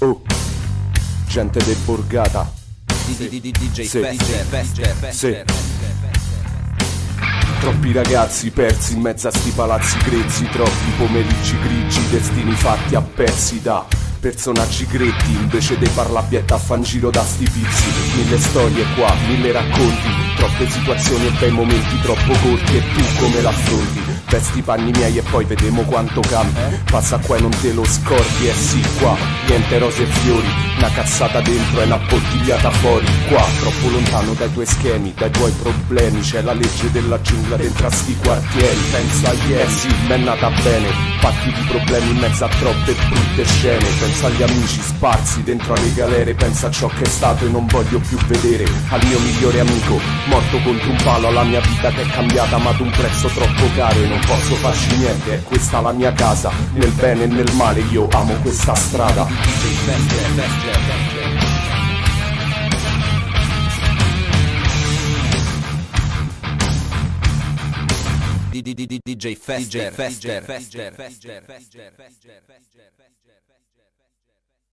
Oh, gente del borgata. DJ. Fester. Troppi ragazzi persi in mezzo a sti palazzi grezzi, troppi pomeriggi grigi, destini fatti a pezzi da personaggi gretti, invece dei parlabietta a fan giro da sti pizzi. Mille storie qua, mille racconti, troppe situazioni e bei momenti troppo corti e tu come l'affronti? Vesti i panni miei e poi vedremo quanto cambi. Passa qua e non te lo scordi, eh sì qua, niente rose e fiori, una cazzata dentro e una bottigliata fuori. Qua, troppo lontano dai tuoi schemi, dai tuoi problemi, c'è la legge della giungla dentro a sti quartieri. Pensa a ieri, eh sì, m'è nata bene, pacchi di problemi in mezzo a troppe brutte scene. Pensa agli amici sparsi dentro alle galere, pensa a ciò che è stato e non voglio più vedere. Al mio migliore amico, morto contro un palo, alla mia vita che è cambiata ma ad un prezzo troppo caro e non posso farci niente. È questa la mia casa, nel bene e nel male io amo questa strada. DJ Fester, Fester, Fester. DJ Fester, DJ Fester, Fester, Fester, Fester, Fester, Fester.